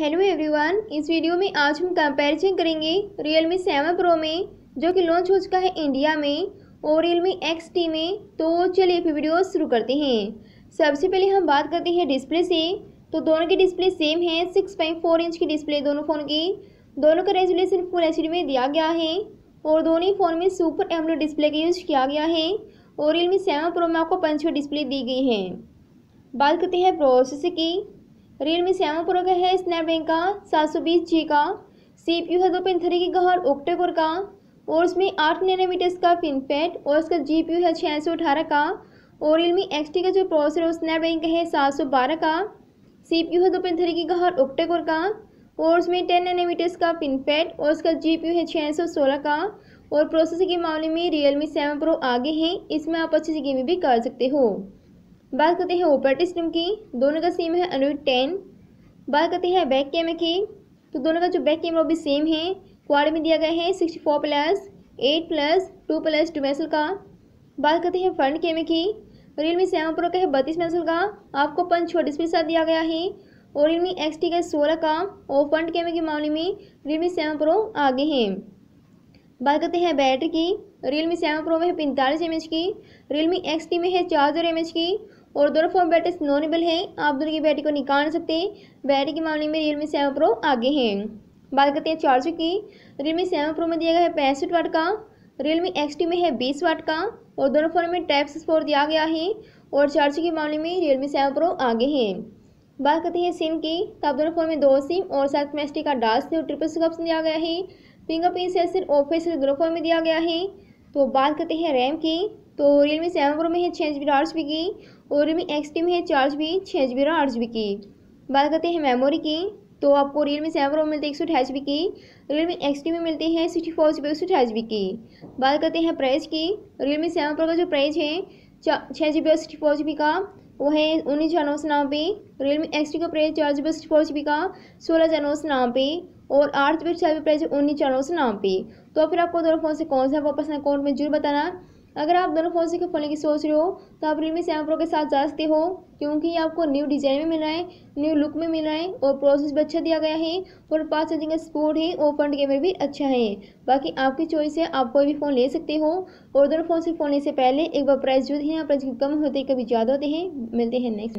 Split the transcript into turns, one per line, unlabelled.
Hello everyone, इस video में आज हम कंपैरिजन करेंगे Realme 7 Pro में, जो कि लॉन्च हो चुका है इंडिया में, और रियल मी एक्स टी में। तो चलिए फिर वीडियो शुरू करते हैं। सबसे पहले हम बात करते हैं डिस्प्ले से। तो दोनों की डिस्प्ले सेम है 6.4 इंच की डिस्प्ले दोनों फ़ोन की। दोनों का रेजोल्यूशन फुल एच में दिया गया है, और दोनों ही फ़ोन में सुपर एमलो डिस्प्ले का यूज़ किया गया है, और Realme 7 Pro में आपको पंचवी डिस्प्ले दी गई है। बात करते हैं प्रोसेसर की। रियलमी सेवन प्रो का है स्नैपड्रैगन का सात सौ बीस जी का सी पी यू है दो पिन थ्री की गहर ओक्टेकोर का, और उसमें आठ नैनोमीटर्स का फिनफेट और उसका जी पी यू है छः सौ अठारह का, और रियलमी एक्स टी का जो प्रोसेसर है स्नैपड्रैगन का है, सात सौ बारह का सी पी यू है दो पिन थ्री की गहर ओक्टेकोर का, और उसमें टेन नैनोमीटर्स का फिनफेट और उसका जी पी यू है छः सौ सोलह का, और प्रोसेसर के मामले में रियलमी सेवन प्रो आगे हैं, इसमें आप अच्छी सी गेमिंग भी कर सकते हो। बात करते हैं ऑपरेटिंग सिस्टम की। दोनों का सेम है एंड्रॉइड टेन बात करते हैं बैक कैमरे की। तो दोनों का जो बैक कैमरा भी सेम है। क्वाड में दिया गया है sixty four plus eight plus two plus two मेसल का। बात करते हैं फ्रंट कैमरे की। रियलमी सेवन प्रो का है बत्तीस मेसल का। आपको पंच छोटे डिस्प्ले साथ दिया गया है। और रियलमी एक्स टी का सोलह का। और फ्रंट कैमरे के मामले में रियलमी सेवन प्रो आगे हैं। बात करते हैं बैटरी की। रियलमी सेवन प्रो में है पैंतालीस एम की। रियलमी एक्स टी में है चार हज़ार एम की। और दोनों फ़ोन बैटरी नॉनेबल है। आप दोनों की बैटरी को निकाल सकते। बैटरी के मामले में रियलमी सेवन प्रो आगे हैं। बात करते हैं चार्जर की। रियलमी सेवन प्रो में दिया गया है पैंसठ वाट का। रियलमी एक्स में है बीस वाट का। और दोनों फ़ोन में टैप स्पोर दिया गया है। और चार्जर के मामले में रियलमी सेवन प्रो आगे हैं। बात करते हैं सिम की। तो आप दोनों फ़ोन में दो सिम और साथ में एस का डास और ट्रिपल सिक्स ऑप्शन दिया गया है। फिंगरप्रिंट सेंसर और दोनों फ़ोन में दिया गया है। तो बात करते हैं रैम की। तो रियलमी सेवन प्रो में है छः जी बी आठ जी की और रियलमी एक्स टी में है चार जी बी छः जी बी आठ जी बी की बात करते हैं मेमोरी की तो आपको रियलमी सेवन प्रो में मिलते हैं एक सौ अठाईस जी बी की रियलमी एक्स टी में मिलते हैं सिक्सटी फोर जी बी एक सौ अठाईस जी बी की बात करते हैं प्राइस की रियलमी सेवन प्रो का जो प्राइस है छः जी बी और सिक्सटी फोर जी बी का, वो है उन्नीस हज़ार नौ सौ नब्बे। रियलमी एक्स टी का प्राइस चार G B sixty four G B का, सोलह हज़ार नौ सौ नब्बे और आठ जी बी छः प्राइस उन्नीस हज़ार नौ सौ नब्बे। तो फिर आपको दोनों फ़ोन से कौन सा वापस अकाउंट में ज़रूर बताना। अगर आप दोनों फ़ोन से खोलने की सोच रहे हो तो आप रियलमी सेवन प्रो के साथ जा सकते हो, क्योंकि ये आपको न्यू डिज़ाइन में मिल रहा है न्यू लुक में मिल रहा है, और प्रोसेस भी अच्छा दिया गया है, और पाँच चार्जिंग का सपोर्ट है, और फ्रंट कैमरा भी अच्छा है। बाकी आपकी चॉइस है, आप कोई भी फ़ोन ले सकते हो, और दोनों फ़ोन से फ़ोन लेने से पहले एक बार प्राइस जो है प्राइस कम होते हैं कभी ज़्यादा होते हैं। मिलते हैं नेक्स्ट